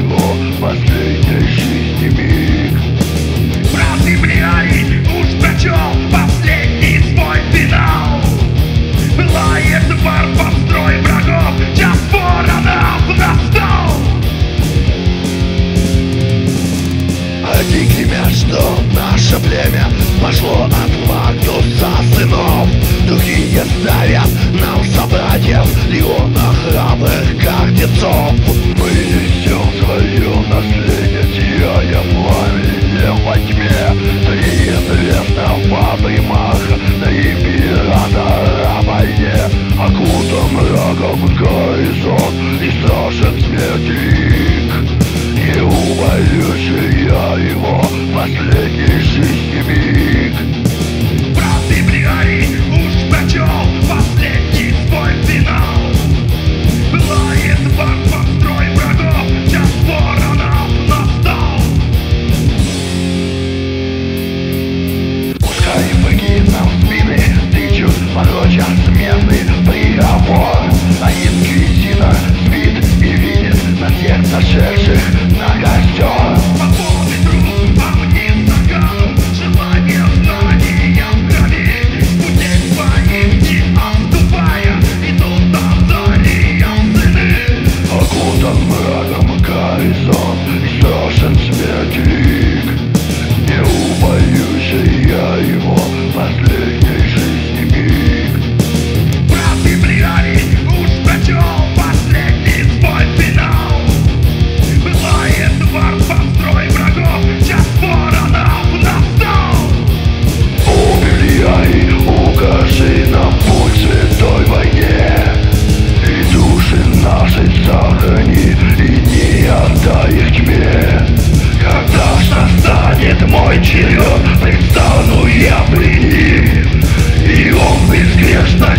его последней жизни миг. Брат земляне уж прочел последний свой финал? Лает бар под строй врагов, час воронов настал. А дикий меч, что наше племя Пошло от Магдуса сынов Духи ставят нам собратьев Леона храбрых гордецов смертик Не убоюсь я его последней жизни мой черед Предстану я при ним. И он безгрешно